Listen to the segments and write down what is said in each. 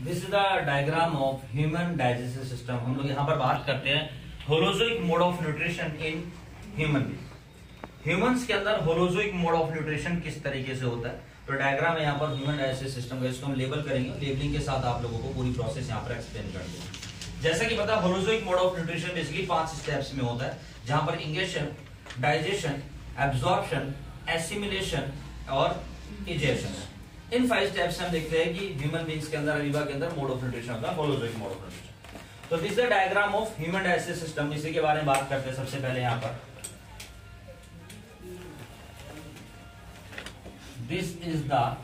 This is the diagram of human digestive system हम लोग यहाँ पर बात करते हैं holozoic mode of nutrition in human. Humans के अंदर होलोजोइक मोड ऑफ़ न्यूट्रिशन किस तरीके से होता है? तो डायग्राम है यहाँ पर ह्यूमन डाइजेस्टिव सिस्टम का, इसको हम लेबल करेंगे। लेबलिंग के साथ आप लोगों को पूरी प्रोसेस यहाँ पर एक्सप्लेन कर देंगे। जैसा कि पता holozoic mode of nutrition basically पाँच स्टेप्स में होता है, जहाँ पर इंगेशन डाइजेशन एब्जॉर्प्शन एसिमिलेशन और इजेशन इन फाइव स्टेप्स हम देखते हैं कि ह्यूमन बींग्स के अंदर, अमीबा के अंदर मोड ऑफ़ न्यूट्रिशन होता है मोड ऑफ़ न्यूट्रिशन तो this the diagram of human digestive system इसी के बारे में बात करते हैं सबसे पहले यहाँ पर. दिस इज़ द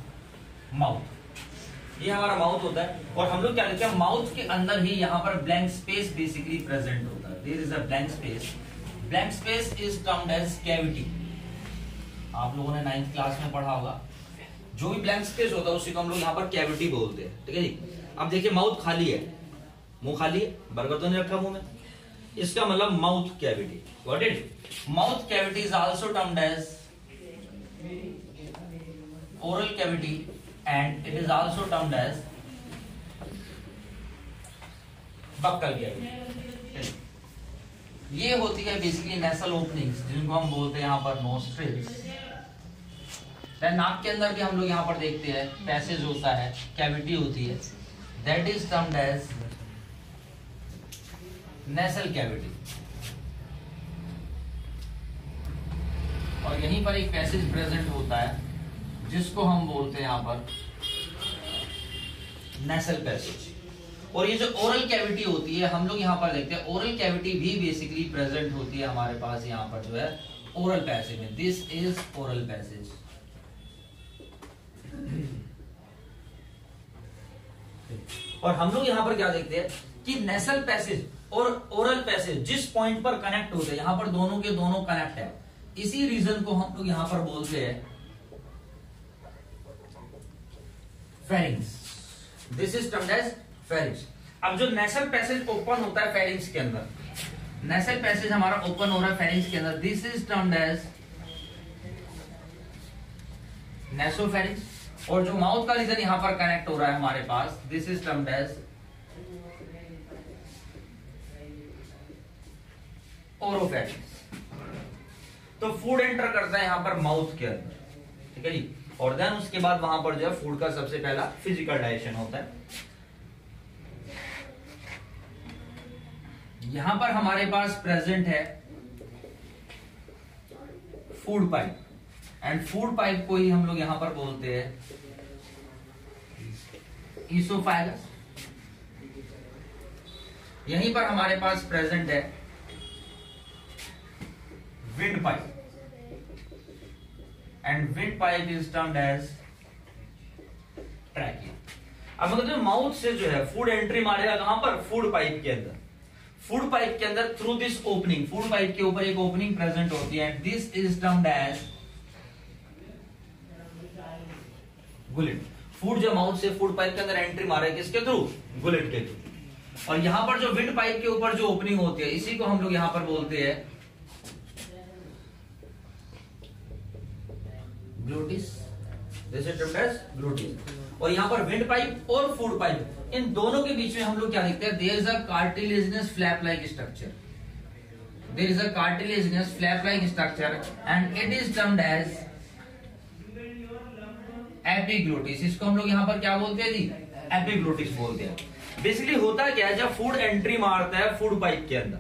माउथ ये हमारा माउथ होता है और हम लोग क्या लिखते हैं माउथ के अंदर ही यहाँ पर ब्लैंक स्पेस बेसिकली प्रेजेंट होता है. There is a blank space blank space is termed as cavity आप लोगों ने नाइन्थ क्लास में पढ़ा होगा. जो भी ब्लैंक स्पेस होता है, उसी को हम लोग यहाँ पर कैविटी बोलते हैं। ठीक है जी? अब देखिए माउथ खाली है। मुँह खाली है, बर्गर तो नहीं रखा मुँह में। इसका मतलब mouth cavity got it mouth cavity is also termed as oral cavity and it is also termed as buccal cavity ये होती है बेसिकली नेसल ओपनिंग्स जिनको हम बोलते हैं यहाँ पर नोस्ट्रिल्स नाक के अंदर भी हम लोग यहाँ पर देखते हैं, पैसेज होता है, कैविटी होती है। That is termed as nasal cavity और यहीं पर एक पैसेज प्रेजेंट होता है, जिसको हम बोलते हैं यहाँ पर नेसल पैसेज और ये जो ओरल कैविटी होती है, हम लोग यहाँ पर देखते हैं ओरल कैविटी भी बेसिकली प्रेजेंट होती है हमारे पास यहाँ पर जो है ओरल पैसेज में. दिस इज़ ओरल पैसेज और हम लोग यहाँ पर क्या देखते हैं कि नेसल पैसेज और ओरल पैसेज जिस पॉइंट पर कनेक्ट होते हैं, यहाँ पर दोनों के दोनों कनेक्ट है। इसी रीजन को हम लोग यहाँ पर बोलते हैं pharynx this is termed as pharynx अब जो नेसल पैसेज ओपन होता है फेरिंग्स के अंदर नेसल पैसेज हमारा ओपन हो रहा है फेरिंग्स के अंदर। This is termed as nasopharynx और जो माउथ का रीजन यहाँ पर कनेक्ट हो रहा है हमारे पास दिस इज़ एज ओरोफेरिंग्स तो फ़ूड एंटर करता है यहाँ पर माउथ के अंदर, ठीक है जी? और देन उसके बाद वहाँ पर जो है फ़ूड का सबसे पहला फ़िज़िकल डाइजेशन होता है। यहाँ पर हमारे पास प्रेजेंट है food pipe and food pipe को ही हम लोग यहाँ पर बोलते हैं। यहीं पर हमारे पास प्रेजेंट है। Wind pipe and wind pipe is termed as trachea अब अगर जो माउथ से जो है फ़ूड एंट्री मारेगा कहाँ पर? फ़ूड पाइप के अंदर। फ़ूड पाइप के अंदर through this opening food pipe के ऊपर एक ओपनिंग प्रेजेंट होती है। And this is termed as gullet food जो माउथ से फ़ूड पाइप के अंदर एंट्री मारे किसके थ्रू गुलेट के थ्रू और यहाँ पर जो विंड पाइप के ऊपर जो ओपनिंग होती है, इसी को हम लोग यहाँ पर बोलते हैं ग्लूटिस जैसे ग्लूटिस और यहाँ पर विंड पाइप और फ़ूड पाइप इन दोनों के बीच में हम लोग क्या देखते हैं? There is a cartilaginous flap like structure there is a cartilaginous flap like structure and it is termed as epiglottis, इसको हम लोग यहाँ पर क्या बोलते हैं जी? एपिग्लोटिस बोलते हैं। बेसिकली होता क्या है, जब फ़ूड एंट्री मारता है फ़ूड पाइप के अंदर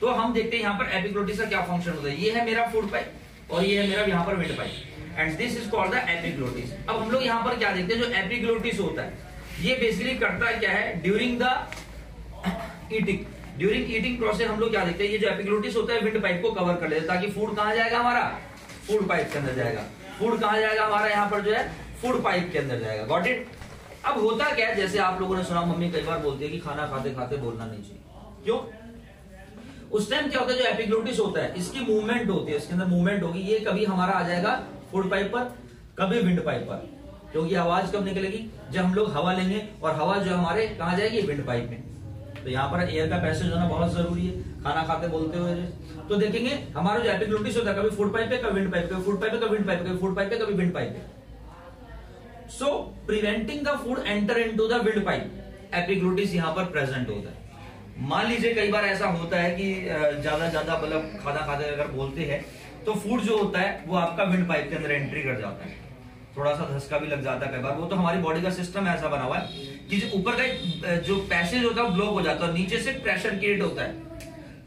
तो हम देखते हैं यहाँ पर एपिग्लोटिस का क्या फ़ंक्शन होता है। ये है मेरा फ़ूड पाइप और ये है मेरा यहाँ पर wind pipe and this is called the epiglottis अब हम लोग यहाँ पर क्या देखते हैं, जो एपिग्लोटिस होता है, ये बेसिकली करता क्या है during the eating during eating process हम लोग क्या देखते हैं, ये जो एपिग्लोटिस होता है विंड पाइप को कवर कर लेता है, ताकि फ़ूड कहाँ जाएगा हमारा? फ़ूड पाइप के अंदर जाएगा। फ़ूड कहाँ जाएगा हमारा, यहाँ पर जो है फ़ूड पाइप के अंदर जाएगा। गॉट इट अब होता क्या है? जैसे आप लोगों ने सुना, मम्मी कई बार बोलती है कि खाना खाते खाते बोलना नहीं चाहिए। क्यों? उस टाइम क्या होता है? जो एपिग्लोटिस होता है, इसकी मूवमेंट होती है, इसके अंदर मूवमेंट होगी। ये कभी हमारा आ जाएगा फ़ूड पाइप पर, कभी विंड पाइप पर। क्योंकि आवाज़ कब निकलेगी? जब हम लोग हवा लेंगे और हवा जो हमारे, कहा जाएगी? विंड पाइप में। तो यहाँ पर एयर का पैसेज होना बहुत ज़रूरी है। खाना खाते बोलते हुए तो देखेंगे, हमारा जो एपिग्लोटिस होता है, कभी फ़ूड पाइप पे, कभी विंड पाइप पे फ़ूड पाइप पे, कभी विंड पाइप पे फ़ूड पाइप पे, कभी विंड पाइप पे। So preventing the food enter into the wind pipe epiglottis यहाँ पर प्रेजेंट होता है। मान लीजिए कई बार ऐसा होता है कि ज़्यादा ज़्यादा मतलब खाना खाते अगर बोलते हैं तो फ़ूड जो होता है, वो आपका विंड पाइप के अंदर एंट्री कर जाता है। थोड़ा सा धसका भी लग जाता है कई बार। वो तो हमारी बॉडी का सिस्टम ऐसा बना हुआ है कि जो ऊपर का जो पैसेज होता है, वो ब्लॉक हो जाता है नीचे से प्रेशर क्रिएट होता है।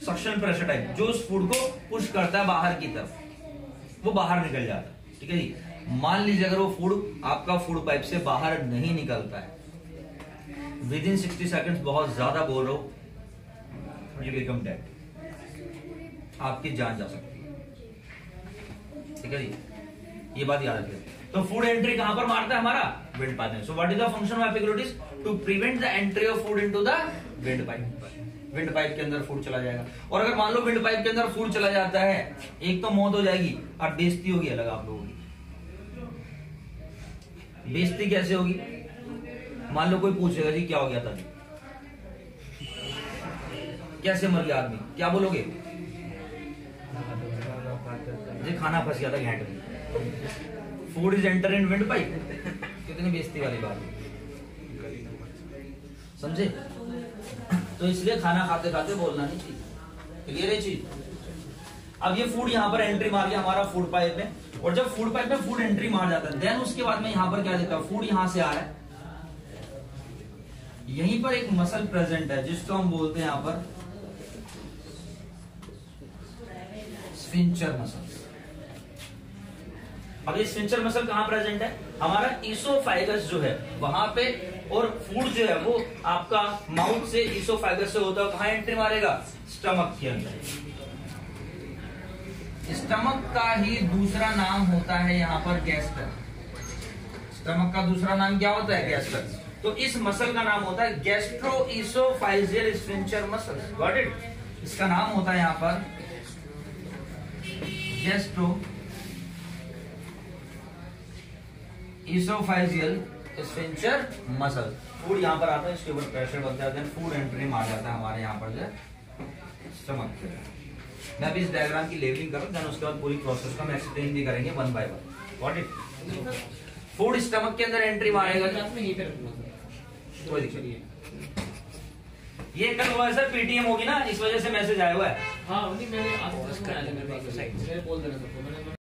सक्शन प्रेशर टाइप जो उस फ़ूड को पुश करता है बाहर की तरफ़। वो बाहर निकल जाता है। ठीक है जी? मान लीजिए अगर वो फ़ूड आपका फ़ूड पाइप से बाहर नहीं निकलता है। विद इन सिक्सटी सेकेंड बहुत ज़्यादा बोल रहा हूँ यू बिकम डेड आपकी जान जा सकती है। ठीक है जी? ये बात याद रखिए। तो फ़ूड एंट्री कहाँ पर मारता है हमारा? विंड पाइप में। So what is the function of epiglottis to prevent the entry of food into the wind pipe wind pipe के अंदर फ़ूड चला जाएगा। और अगर मान लो विंड पाइप के अंदर फ़ूड चला जाता है, एक तो मौत हो जाएगी, और बेस्ती होगी अलग आप लोगों की। बेस्ती कैसे होगी? मान लो कोई पूछेगा जी, क्या हो गया था जी कैसे मर गया आदमी? क्या बोलोगे? जी खाना फंस गया था घैंट में। फ़ूड इज़ एंटर पाइप कितनी बेजती वाली बात समझे? तो इसलिए खाना खाते खाते बोलना नहीं चाहिए। क्लियर है चीज़। अब ये फ़ूड यहाँ पर एंट्री मार गया हमारा फ़ूड पाइप में। और जब फ़ूड पाइप में फ़ूड एंट्री मार जाता है देन उसके बाद में यहाँ पर क्या देता हूँ? फ़ूड यहाँ से आ रहा है। यहीं पर एक मसल प्रेजेंट है, जिसको हम बोलते हैं यहाँ पर स्फिंचर मसल अब ये स्पिंचर मसल कहाँ प्रेजेंट है? हमारा ईसोफाइगस जो है, वहाँ पे और फ़ूड जो है, वो आपका माउथ से ईसोफाइगस से होता है कहाँ एंट्री मारेगा? स्टमक के अंदर। स्टमक का ही दूसरा नाम होता है यहाँ पर गैस्टर। स्टमक का दूसरा नाम क्या होता है? गैस्टर। तो इस मसल का नाम होता है gastro oesophageal sphincter muscle. Got it इसका नाम होता है यहाँ पर gastro oesophageal sphincter muscle. Food यहाँ पर आता है, इसके ऊपर प्रेशर बनता है फ़ूड एंट्री मार जाता है हमारे यहाँ पर जो स्टमक मैं अभी इस डायग्राम की लेवलिंग करूँ देन उसके बाद पूरी प्रोसेस को हम एक्सप्लेन भी करेंगे one by one what it food stomach के अंदर एंट्री मारेगा कोई दिक्कत ये कल हुआ सर पीटीएम होगी ना इस वजह से मैसेज आया हुआ है। हाँ नहीं मैंने आज बोल देना सबको मैंने